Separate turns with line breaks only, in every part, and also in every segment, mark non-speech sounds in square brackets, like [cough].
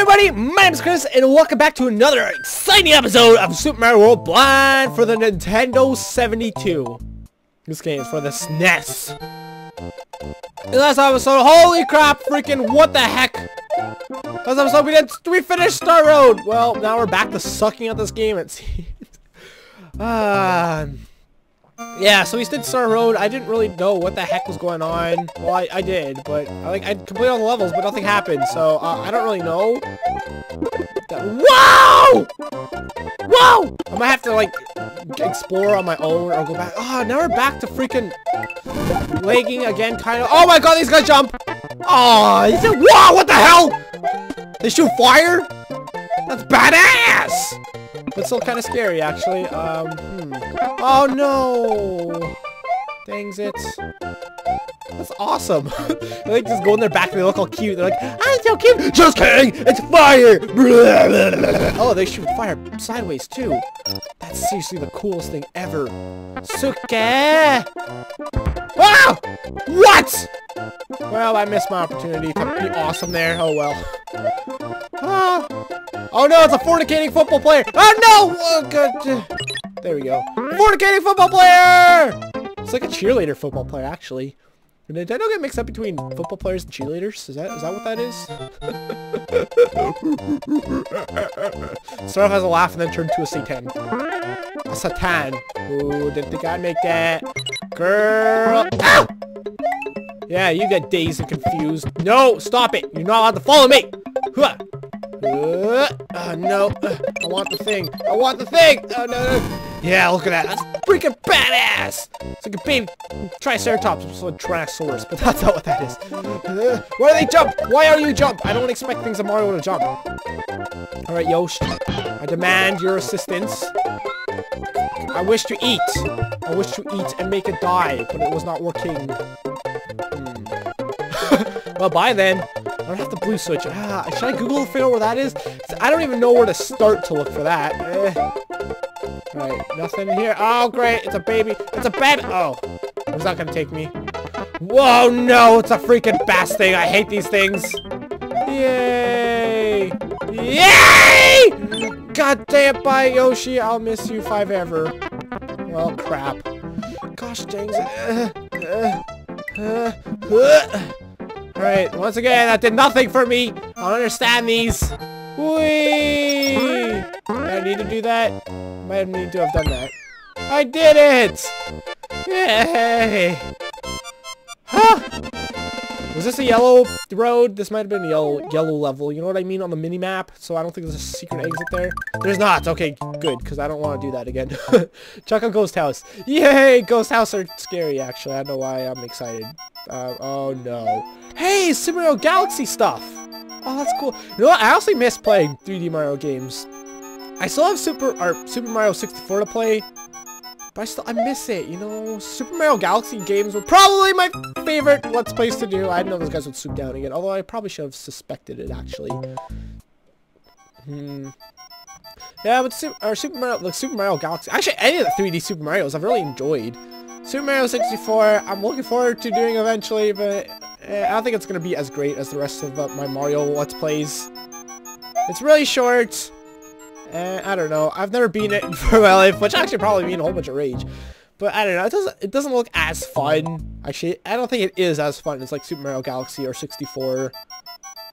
everybody, my name is Chris, and welcome back to another exciting episode of Super Mario World Blind for the Nintendo 72. This game is for the SNES. In last episode, holy crap, freaking what the heck? Last episode we did, we finished Star Road. Well, now we're back to sucking at this game, it seems. [laughs] Ah... Yeah, so we did Star Road. I didn't really know what the heck was going on. Well, I, I did, but I like I completed all the levels, but nothing happened. So uh, I don't really know. Whoa! Whoa! I might have to like explore on my own or go back. Oh, now we're back to freaking lagging again, kind of. Oh my god, these guys jump! Oh, he's a whoa! What the hell? They shoot fire? That's badass! But still kind of scary, actually. Um, hmm. Oh, no! Dang it. That's awesome. [laughs] they like just go in their back and they look all cute. They're like, I'm so cute! Just kidding! It's fire! [laughs] oh, they shoot fire sideways, too. That's seriously the coolest thing ever. Suke! Ah! What? Well, I missed my opportunity to be awesome there. Oh, well. Ah. Oh, no, it's a fornicating football player. Oh, no! Oh, good. There we go. Fornicating football player! It's like a cheerleader football player, actually. Did Nintendo get mixed up between football players and cheerleaders? Is that is that what that is? Start off as a laugh and then turn to a satan. A satan. Ooh, didn't think I'd make that. Girl. Ow! Yeah, you get dazed and confused. No, stop it. You're not allowed to follow me. Uh, uh, no. Uh, I want the thing. I want the thing. Oh, no, no. Yeah, look at that. That's freaking badass. It's like a baby Triceratops or Tyrannosaurus, but that's not what that is. Why do they jump? Why are you jump? I don't expect things of Mario to jump. All right, Yosh. I demand your assistance. I wish to eat. I wish to eat and make it die, but it was not working. Hmm. [laughs] well, bye then. I don't have the blue switch. Ah, should I Google to figure out where that is? I don't even know where to start to look for that. Eh. Right, nothing in here. Oh, great. It's a baby. It's a baby. Oh, it's not gonna take me. Whoa, no. It's a freaking bass thing. I hate these things. Yay. Yay! God damn, bye, Yoshi. I'll miss you if I've ever. Well, crap. Gosh dang it. Uh, uh, uh, Alright, once again, that did nothing for me. I don't understand these. Whee! I need to do that? Might need to have done that. I did it! Yay! Huh! Was this a yellow road? This might have been a yellow, yellow level. You know what I mean on the mini-map? So I don't think there's a secret exit there. There's not. Okay, good, because I don't want to do that again. [laughs] Check on Ghost House. Yay! Ghost House are scary, actually. I don't know why I'm excited. Uh, oh, no. Hey! Super Mario Galaxy stuff! Oh, that's cool. You know what? I also miss playing 3D Mario games. I still have Super or Super Mario 64 to play, but I still I miss it. You know, Super Mario Galaxy games were probably my favorite Let's Plays to do. I didn't know those guys would swoop down again, although I probably should have suspected it actually. Hmm. Yeah, but Super, or Super Mario, like Super Mario Galaxy. Actually, any of the 3D Super Mario's I've really enjoyed. Super Mario 64, I'm looking forward to doing eventually, but eh, I don't think it's going to be as great as the rest of my Mario Let's Plays. It's really short. Eh, I don't know. I've never beaten it [laughs] for my life, which actually probably mean a whole bunch of rage. But I don't know. It doesn't. It doesn't look as fun. Actually, I don't think it is as fun as like Super Mario Galaxy or 64.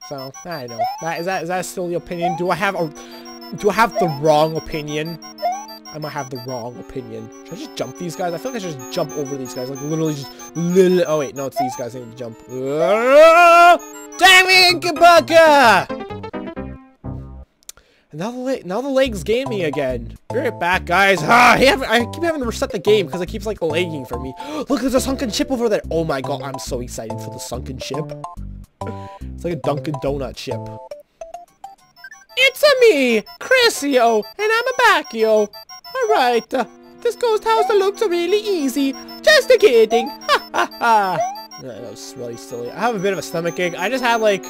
So I don't know. That, is that is that still the opinion? Do I have a do I have the wrong opinion? I might have the wrong opinion. Should I just jump these guys? I feel like I should just jump over these guys. Like, literally just... Literally, oh, wait. No, it's these guys I need to jump. [laughs] Oh, dang it, Kabaka! Now the, now the legs game me again. Be right back, guys. Ah, I, have, I keep having to reset the game because it keeps, like, lagging for me. [gasps] Look, there's a sunken ship over there. Oh, my God. I'm so excited for the sunken ship. It's like a Dunkin' Donut ship. It's a me, Chrisio, and I'm a back, yo. Alright, uh, this ghost house looks really easy. Just a kidding. Ha ha ha. That was really silly. I have a bit of a stomach ache. I just had like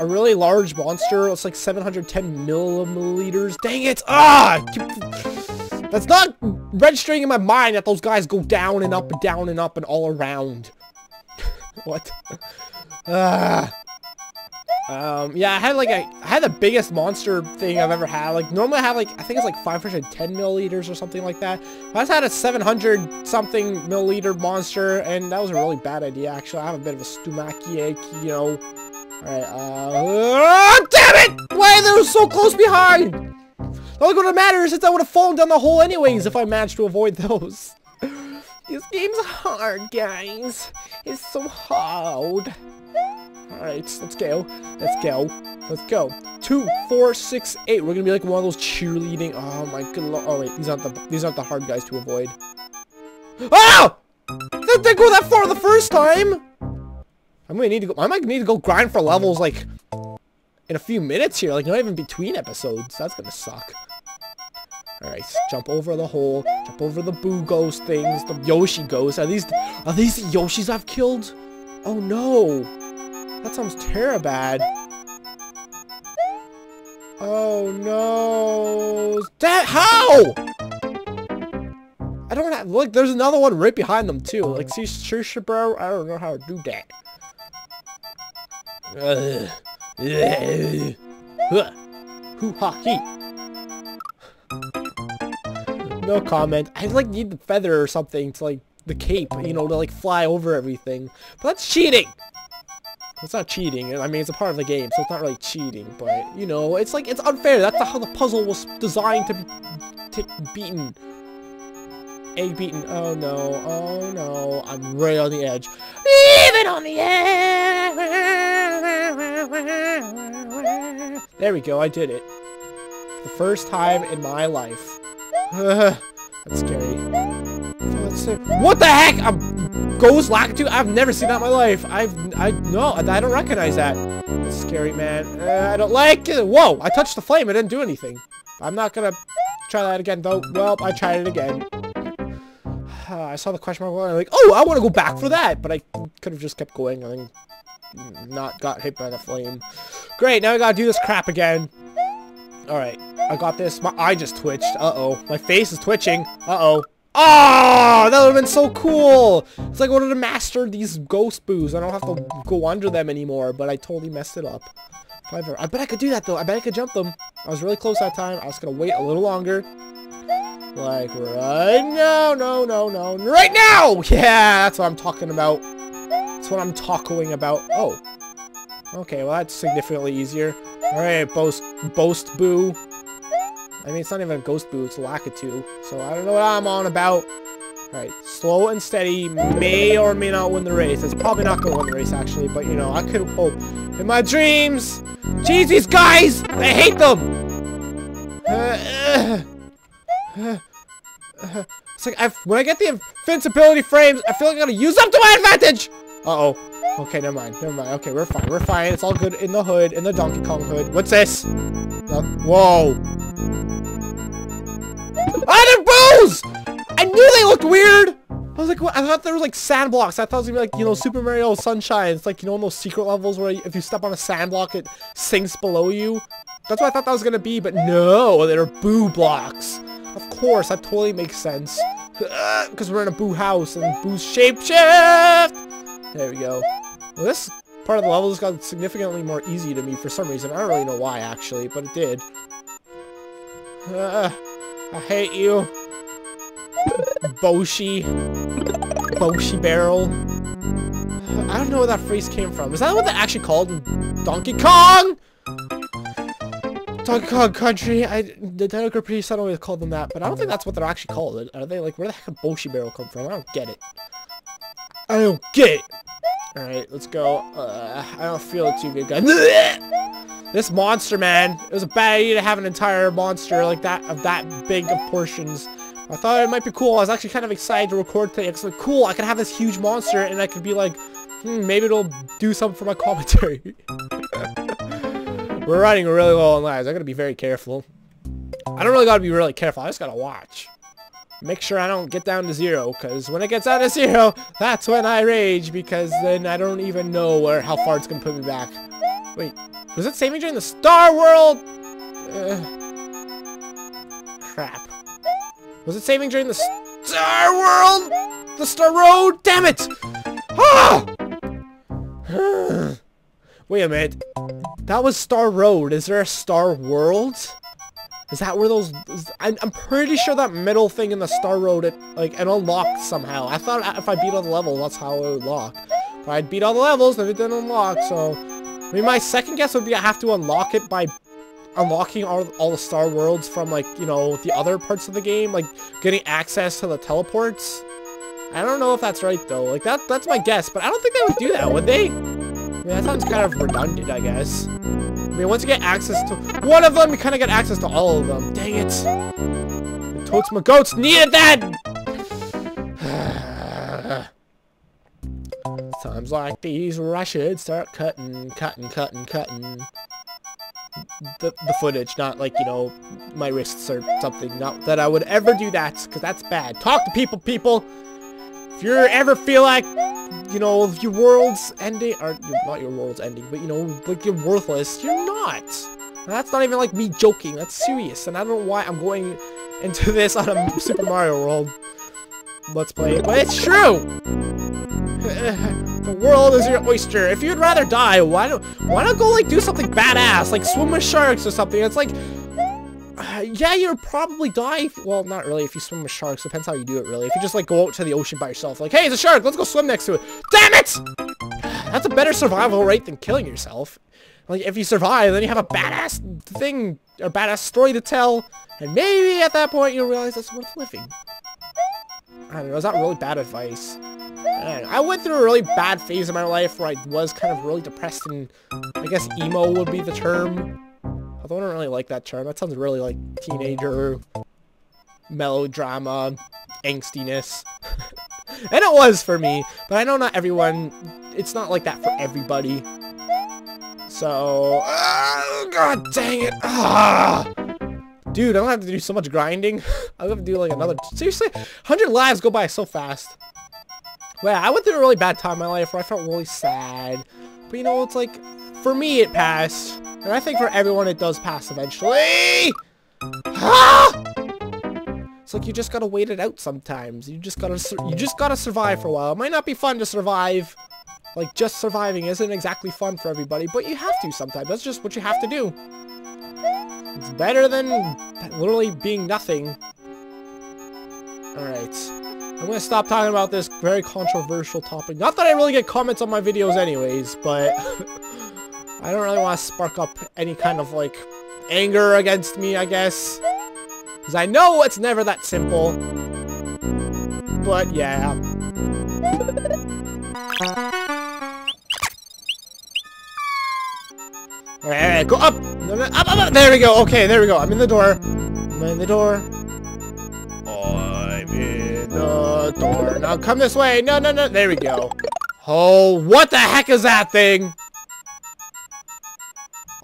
a really large monster. It's like 710 milliliters. Dang it. Ah! That's not registering in my mind that those guys go down and up and down and up and all around. [laughs] what? Ah. Um, yeah, I had like a, I had the biggest monster thing I've ever had. Like normally I have like, I think it's like 510 milliliters or something like that. I just had a 700 something milliliter monster and that was a really bad idea actually. I have a bit of a stomachy ache, you know. Alright, uh, oh, damn it! Why they were so close behind? The only what matters is that I would have fallen down the hole anyways if I managed to avoid those. [laughs] this game's hard, guys. It's so hard. Alright, let's go. Let's go. Let's go. Two, four, six, eight. We're gonna be like one of those cheerleading. Oh my good lord. Oh wait, these aren't the these aren't the hard guys to avoid. Oh! Did they go that far the first time? I'm gonna need to go. I might need to go grind for levels like in a few minutes here. Like not even between episodes. That's gonna suck. Alright, jump over the hole. Jump over the Boo Ghost things. The Yoshi Ghosts. Are these are these the Yoshis I've killed? Oh no. That sounds terrible. bad. Oh no! That how? I don't have look. There's another one right behind them too. Like, see, sure, bro. I don't know how to do that. Hoo ha. No comment. I like need the feather or something to like the cape, you know, to like fly over everything. But that's cheating. It's not cheating. I mean, it's a part of the game, so it's not really cheating. But, you know, it's like, it's unfair. That's how the puzzle was designed to be beaten. Egg beaten. Oh, no. Oh, no. I'm right on the edge. Even on the edge. There we go. I did it. The first time in my life. [sighs] That's scary. What the heck? A ghost Lakitu? I've never seen that in my life. I've, I, no, I don't recognize that. It's scary, man. Uh, I don't like it. Whoa, I touched the flame. It didn't do anything. I'm not gonna try that again, though. Well, I tried it again. [sighs] I saw the question mark. and I'm like, oh, I want to go back for that. But I could have just kept going not got hit by the flame. Great, now I gotta do this crap again. Alright, I got this. My eye just twitched. Uh-oh. My face is twitching. Uh-oh. Oh, that would have been so cool. It's like I wanted to master these ghost boos. I don't have to go under them anymore, but I totally messed it up. Ever, I bet I could do that, though. I bet I could jump them. I was really close that time. I was going to wait a little longer. Like, right now, No, no, no, no, right now! Yeah, that's what I'm talking about. What I'm talking about. Oh. Okay, well, that's significantly easier. Alright, boast, boast boo. I mean, it's not even a Ghost Boo, it's a Lakitu. So I don't know what I'm on about. Alright, slow and steady may or may not win the race. It's probably not going to win the race, actually, but, you know, I could hope. In my dreams! Jeez, these guys! I hate them! Uh, uh, uh, it's like, I've, when I get the invincibility frames, I feel like I gotta use them to my advantage! Uh-oh. Okay, never mind, never mind. Okay, we're fine, we're fine. It's all good in the hood, in the Donkey Kong hood. What's this? whoa! Ah, they're boos! I knew they looked weird! I was like, what? I thought there was like sand blocks. I thought it was gonna be like, you know, Super Mario Sunshine. It's like, you know, in those secret levels where if you step on a sand block, it sinks below you. That's what I thought that was gonna be, but no, they're boo blocks. Of course, that totally makes sense. Because we're in a boo house and boo's shapeshift! There we go. Well, this part of the level has got significantly more easy to me for some reason. I don't really know why, actually, but it did. Uh, I hate you. Boshi. Boshi barrel. I don't know where that phrase came from. Is that what they actually called Donkey Kong? Donkey Kong Country. I the Nintendo always call them that, but I don't think that's what they're actually called. Are they like where the heck did Boshi barrel come from? I don't get it. I don't get it. All right, let's go. Uh, I don't feel too good, guys. [laughs] This monster, man. It was a bad idea to have an entire monster like that of that big of portions. I thought it might be cool. I was actually kind of excited to record today. It's like, cool, I could have this huge monster and I could be like, hmm, maybe it'll do something for my [laughs] commentary. [laughs] We're running really low on lives. I gotta be very careful. I don't really gotta be really careful. I just gotta watch. Make sure I don't get down to zero, because when it gets down to zero, that's when I rage, because then I don't even know where how far it's gonna put me back. Wait, was it saving during the Star World? Uh, crap. Was it saving during the Star World? The Star Road? Damn it! Ah! [sighs] Wait a minute. That was Star Road. Is there a Star World? Is that where those... Is, I'm, I'm pretty sure that middle thing in the Star Road, it, like, it unlocked somehow. I thought if I beat all the levels, that's how it would lock. But I'd beat all the levels, and it didn't unlock, so... I mean, my second guess would be I have to unlock it by unlocking all, all the Star Worlds from, like, you know, the other parts of the game. Like, getting access to the teleports. I don't know if that's right, though. Like, that that's my guess, but I don't think they would do that, would they? Mean, that sounds kind of redundant, I guess. I mean, once you get access to one of them, you kind of get access to all of them. Dang it. Totes my goats needed that! [sighs] Times like these should start cutting, cutting, cutting, cutting. The, the footage, not like, you know, my wrists or something. Not that I would ever do that, because that's bad. Talk to people, people! If you ever feel like, you know, your world's ending, or not your world's ending, but, you know, like you're worthless, you're not! And that's not even like me joking, that's serious, and I don't know why I'm going into [laughs] this on a Super Mario World Let's Play, but it's true! [laughs] the world is your oyster. If you'd rather die, why don't why not go like do something badass, like swim with sharks or something? It's like [sighs] yeah, you'll probably die. If, well, not really if you swim with sharks. Depends how you do it, really. If you just, like, go out to the ocean by yourself. Like, hey, it's a shark. Let's go swim next to it. Damn it! [sighs] That's a better survival rate than killing yourself. Like, if you survive, then you have a badass thing, or badass story to tell. And maybe at that point, you'll realize it's worth living. I don't know. Is that really bad advice? I, I went through a really bad phase of my life where I was kind of really depressed and I guess emo would be the term. Although I don't really like that term. That sounds really like teenager melodrama, angstiness. [laughs] and it was for me, but I know not everyone, it's not like that for everybody. So, uh, god dang it. Ah! Dude, I don't have to do so much grinding. [laughs] I'll have to do like another, seriously, 100 lives go by so fast. Well, I went through a really bad time in my life where I felt really sad. But you know, it's like, for me it passed. And I think for everyone it does pass eventually. It's like you just gotta wait it out sometimes. You just gotta you just gotta survive for a while. It might not be fun to survive. Like just surviving isn't exactly fun for everybody, but you have to sometimes. That's just what you have to do. It's better than literally being nothing. Alright. I'm gonna stop talking about this very controversial topic. Not that I really get comments on my videos anyways, but [laughs] I don't really want to spark up any kind of, like, anger against me, I guess. Because I know it's never that simple. But, yeah. Alright, go up! Up, up, up! There we go! Okay, there we go. I'm in the door. I'm in the door. I'm in the door. Now come this way! No, no, no! There we go. Oh, what the heck is that thing?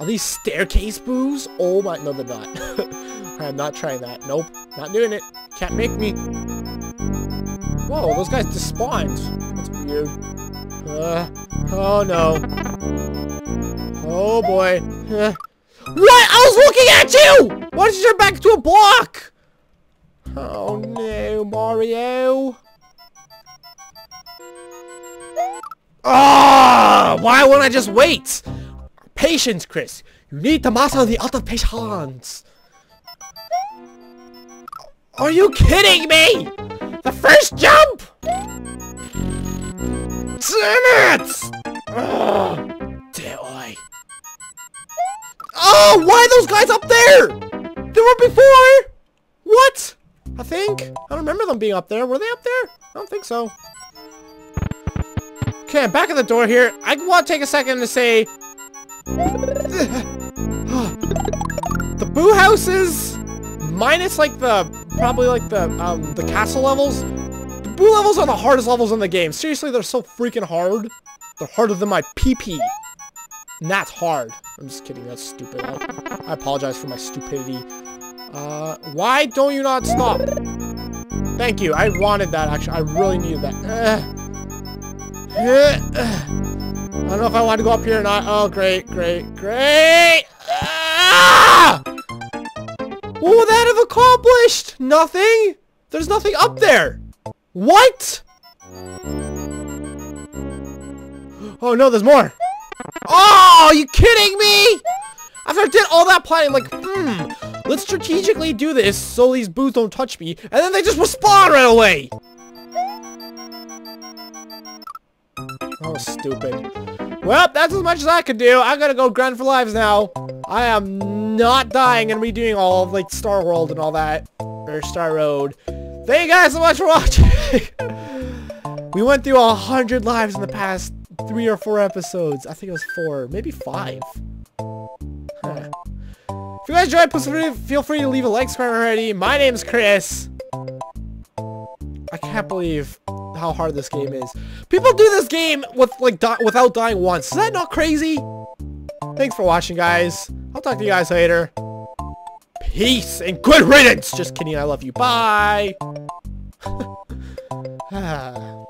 Are these staircase boos? Oh my, no they're not. [laughs] I'm not trying that. Nope, not doing it. Can't make me. Whoa, those guys despawned. That's weird. Uh, oh no. Oh boy. Uh, what? I was looking at you! Why did you turn back to a block? Oh no, Mario. Ah! Oh, why won't I just wait? Patience, Chris. You need to master the art of patience. Are you kidding me? The first jump? Damn it! Oh, dare I? Oh, why are those guys up there? They were before! What? I think. I don't remember them being up there. Were they up there? I don't think so. Okay, I'm back at the door here. I want to take a second to say the boo houses, minus like the, probably like the, um, the castle levels, the boo levels are the hardest levels in the game. Seriously, they're so freaking hard. They're harder than my PP. And that's hard. I'm just kidding, that's stupid. I, I apologize for my stupidity. Uh, why don't you not stop? Thank you, I wanted that actually. I really needed that. Uh, uh, I don't know if I want to go up here or not. Oh, great, great, great! Ah! What would that have accomplished? Nothing? There's nothing up there. What? Oh no, there's more. Oh, you kidding me? After I did all that planning, like, hmm, let's strategically do this so these boots don't touch me, and then they just respawn right away. Oh, stupid. Well, that's as much as I could do. I gotta go grind for lives now. I am not dying and redoing all of, like, Star World and all that. Or Star Road. Thank you guys so much for [laughs] watching. we went through a hundred lives in the past three or four episodes. I think it was four, maybe five. Huh. If you guys enjoyed, feel free to leave a like, subscribe already. My name's Chris. I can't believe how hard this game is. People do this game with like di without dying once. Is that not crazy? Thanks for watching, guys. I'll talk to you guys later. Peace and good riddance. Just kidding. I love you. Bye. [laughs] Ah.